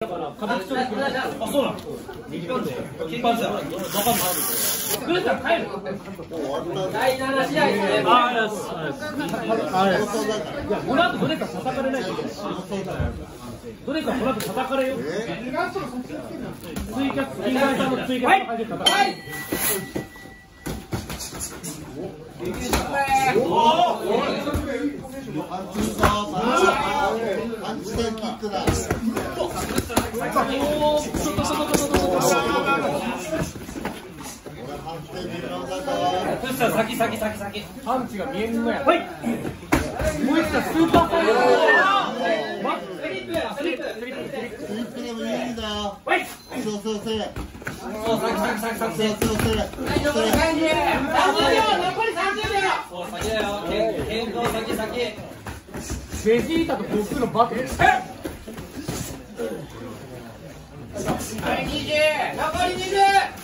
だから歌舞伎町で来るあそうなの一般で一般じゃわかんない来るから帰る第7試合ですね。あありがとうございますありがとうございますいやこの後どれか叩かれないと叩かれよツイキャス金貝さんのツイキャス入って叩かれるパンチでキックだ。先先先先パンチが見えんのやはいもう一回スーパーサイズまスリップスリップスリップスリップでもいいんだよ。はいそうそうそう。そう、先先先先そうそうそう。はい、残り30秒残り30秒そう、先だよ。け剣道先先ベジータと悟空のバトルはい、20残り20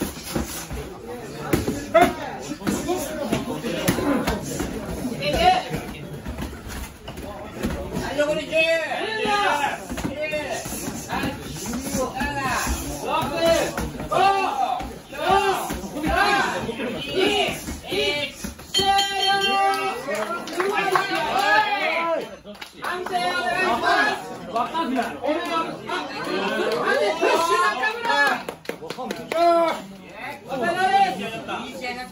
いけいけはい、残り10わかんないわかんなかった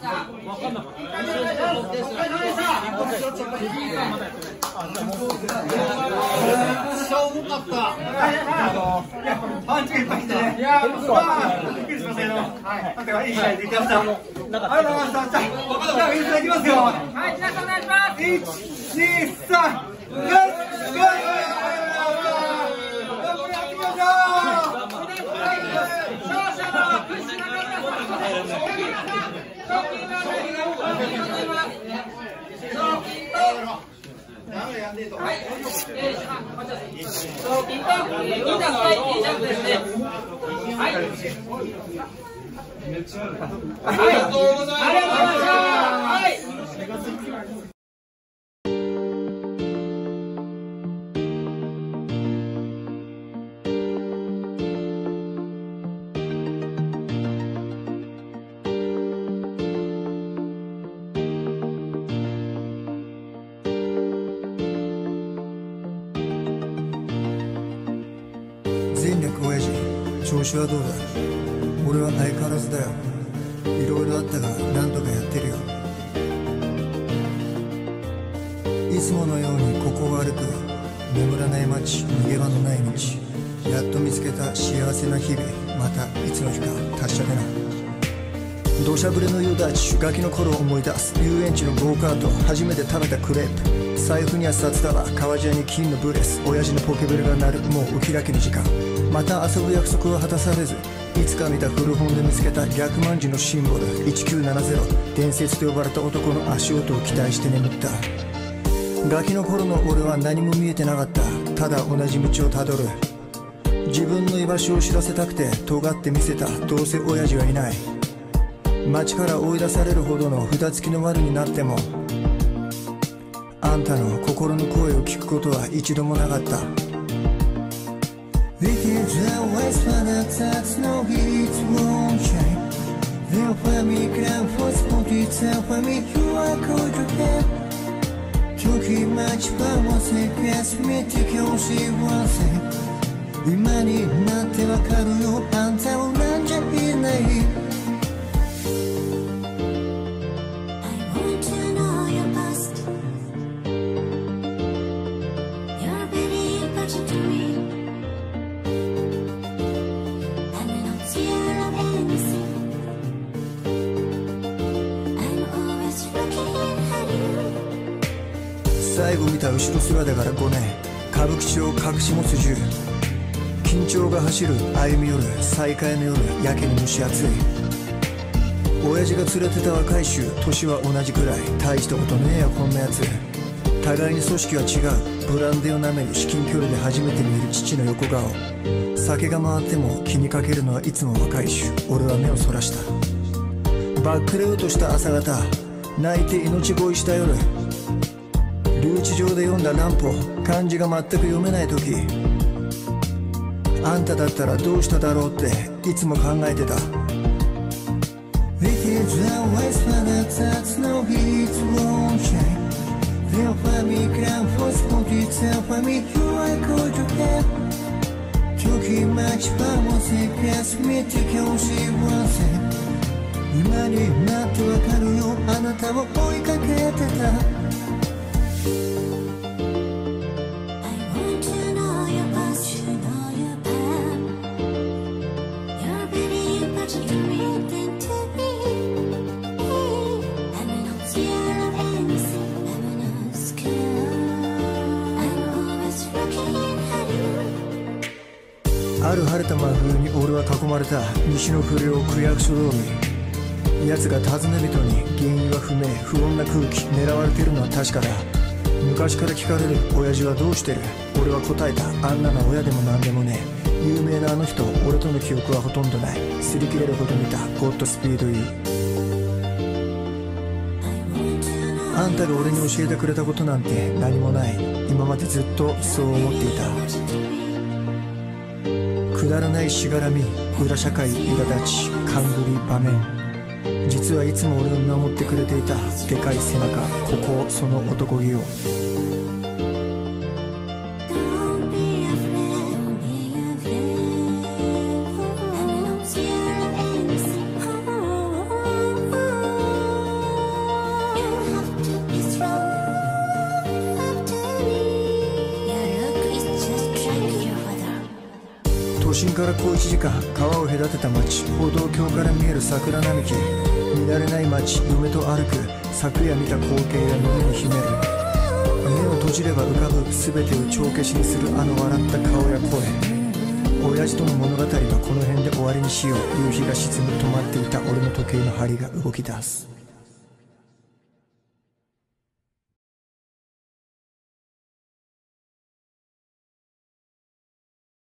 パンチがいっぱい来て。いやー、びっくりしましたけど。はい。なんかいい試合できました。ありがとうございました。じゃあ、いただきますよ。はい、皆さんお願いします一、二、三、よし、よし。残りやっていきましょ勝者の屈指の賞金がはい、えー、あ、待ってください。賞金と、えー、ウルタの対 T シャツですね。はい。ありがとうございました。はい。子はどうだ？俺は相変わらずだよ。いろいろあったが何とかやってるよ。いつものようにここを歩く眠らない街逃げ場のない道やっと見つけた幸せな日々。またいつの日か達者でな。土砂降りの夕立ガキの頃を思い出す。遊園地のゴーカート初めて食べたクレープ財布には札束革ジャンに金のブレス親父のポケベルが鳴るもうお開きの時間また遊ぶ約束は果たされずいつか見た古本で見つけた逆万字のシンボル1970伝説と呼ばれた男の足音を期待して眠った。ガキの頃の俺は何も見えてなかった。ただ同じ道をたどる。自分の居場所を知らせたくて尖って見せた。どうせ親父はいない。街から追い出されるほどの札付きの悪になってもあんたの心の声を聞くことは一度もなかった Within the west one that's no it won't change They'll find me ground for spot it's a family you are going to have 時待ち場をせ休めて今日幸せ今になってわかるよあんたをなんじゃいない見た後ろ姿から5年歌舞伎町を隠し持つ銃。緊張が走る歩み寄る再会の夜やけに蒸し暑い。親父が連れてた若い衆年は同じくらい。大したことねえやこんなやつ互いに組織は違う。ブランデーを舐める至近距離で初めて見る父の横顔。酒が回っても気にかけるのはいつも若い衆。俺は目をそらした。バックレウとした朝方泣いて命乞いした夜。留置場で読んだ乱歩漢字が全く読めない時あんただったらどうしただろうっていつも考えてた It is always fun that that's no heat won't shine They'll find me ground for sport itself I mean you I go to have 時待ち場も生活見て今日幸せ今になってわかるよあなたを追いかけてたある晴れた真冬に俺は囲まれた西の不良区役所通り奴が尋ね人に原因は不明不穏な空気狙われてるのは確かだ。昔から聞かれる親父はどうしてる？俺は答えた。あんなの親でも何でもねえ。有名なあの人俺との記憶はほとんどない。擦り切れるほど見たゴッドスピードいい。あんたが俺に教えてくれたことなんて何もない。今までずっとそう思っていた。くだらないしがらみ裏社会苛立ち勘繰り場面。実はいつも俺を見守ってくれていたでかい背中ここその男気を。心から小1時間川を隔てた町歩道橋から見える桜並木見慣れない街嫁と歩く昨夜見た光景が胸に秘める。目を閉じれば浮かぶ全てを帳消しにするあの笑った顔や声。親父との物語はこの辺で終わりにしよう。夕日が沈む止まっていた俺の時計の針が動き出す。